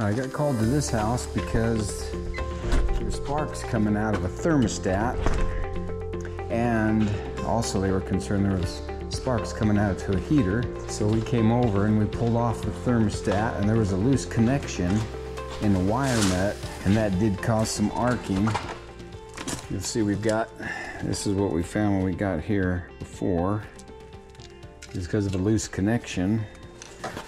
I got called to this house because there's sparks coming out of a thermostat and also they were concerned there was sparks coming out to a heater. So we came over and we pulled off the thermostat and there was a loose connection in the wire nut and that did cause some arcing. You'll see we've got, this is what we found when we got here before. It's because of a loose connection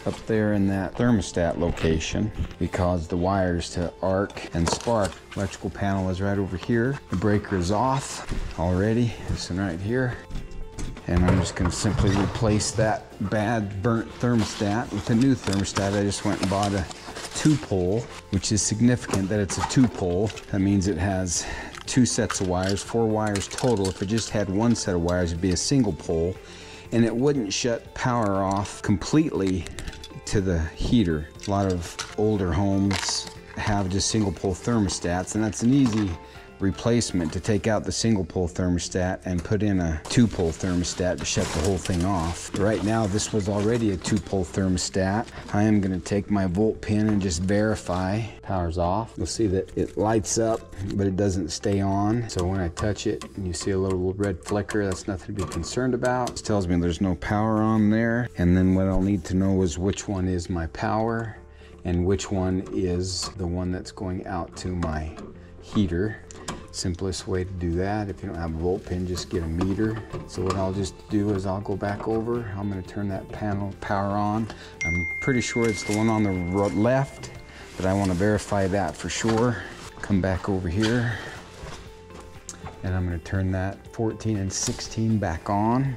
up there in that thermostat location. It caused the wires to arc and spark. Electrical panel is right over here. The breaker is off already. This one right here. And I'm just gonna simply replace that bad burnt thermostat with a new thermostat. I just went and bought a two pole, which is significant that it's a two pole. That means it has two sets of wires, four wires total. If it just had one set of wires, it'd be a single pole and it wouldn't shut power off completely to the heater. A lot of older homes have just single pole thermostats and that's an easy replacement to take out the single pole thermostat and put in a two pole thermostat to shut the whole thing off. Right now, this was already a two pole thermostat. I am gonna take my volt pen and just verify. Power's off. You'll see that it lights up, but it doesn't stay on. So when I touch it and you see a little red flicker, that's nothing to be concerned about. This tells me there's no power on there. And then what I'll need to know is which one is my power and which one is the one that's going out to my heater. Simplest way to do that, if you don't have a volt pen, just get a meter. So what I'll just do is I'll go back over. I'm gonna turn that panel power on. I'm pretty sure it's the one on the left, but I wanna verify that for sure. Come back over here, and I'm gonna turn that 14 and 16 back on.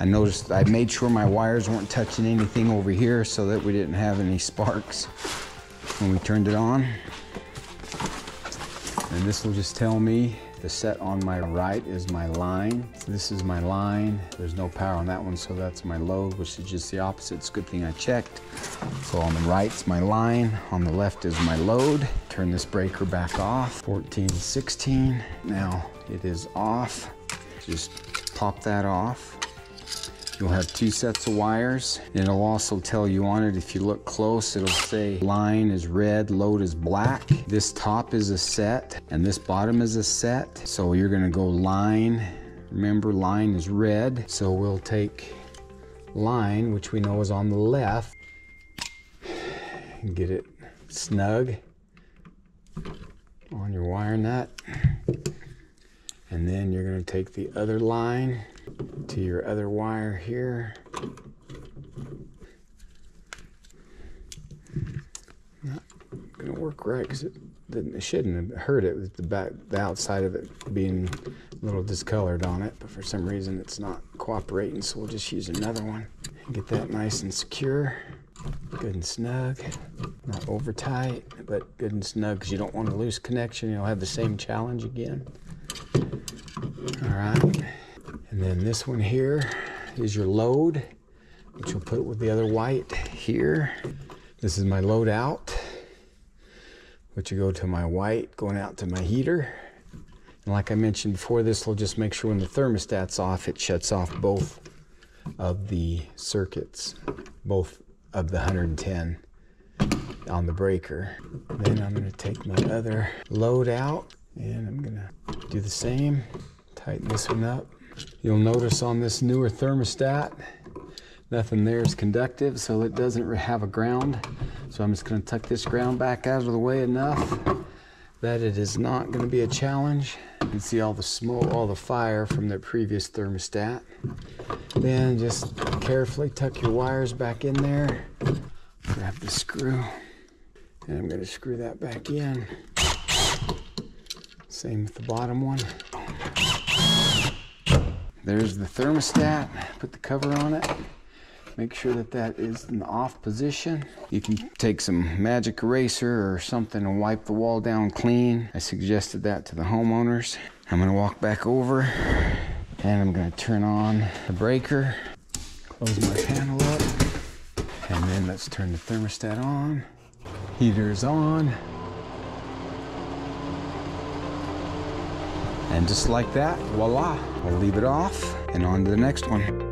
I noticed I made sure my wires weren't touching anything over here so that we didn't have any sparks when we turned it on. And this will just tell me the set on my right is my line. So this is my line. There's no power on that one, so that's my load, which is just the opposite. It's a good thing I checked. So on the right's my line, on the left is my load. Turn this breaker back off, 14, 16. Now it is off. Just pop that off. You'll have two sets of wires. It'll also tell you on it, if you look close, it'll say line is red, load is black. This top is a set and this bottom is a set. So you're gonna go line. Remember line is red. So we'll take line, which we know is on the left, and get it snug on your wire nut. And then you're gonna take the other line to your other wire here. Not gonna work right because it didn't, it shouldn't have hurt it with the back, the outside of it being a little discolored on it, but for some reason it's not cooperating, so we'll just use another one get that nice and secure. Good and snug, not over tight, but good and snug because you don't want a loose connection. You'll have the same challenge again. All right. And then this one here is your load, which we'll put with the other white here. This is my load out, which will go to my white, going out to my heater. And like I mentioned before, this will just make sure when the thermostat's off, it shuts off both of the circuits, both of the 110 on the breaker. Then I'm gonna take my other load out and I'm gonna do the same, tighten this one up. You'll notice on this newer thermostat, nothing there is conductive, so it doesn't have a ground. So I'm just gonna tuck this ground back out of the way enough that it is not gonna be a challenge. You can see all the smoke, all the fire from the previous thermostat. Then just carefully tuck your wires back in there. Grab the screw, and I'm gonna screw that back in. Same with the bottom one. There's the thermostat. Put the cover on it. Make sure that that is in the off position. You can take some magic eraser or something and wipe the wall down clean. I suggested that to the homeowners. I'm gonna walk back over and I'm gonna turn on the breaker, close my panel up, and then let's turn the thermostat on. Heater's on. And just like that, voila, I'll leave it off and on to the next one.